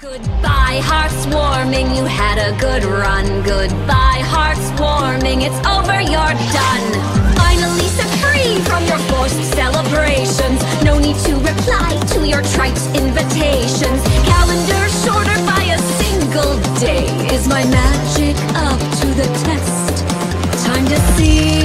Goodbye, Hearth's Warming, you had a good run. Goodbye, Hearth's Warming, it's over, you're done. Finally set free from your forced celebrations. No need to reply to your trite invitations. Calendar shorter by a single day. Is my magic up to the test? Time to see.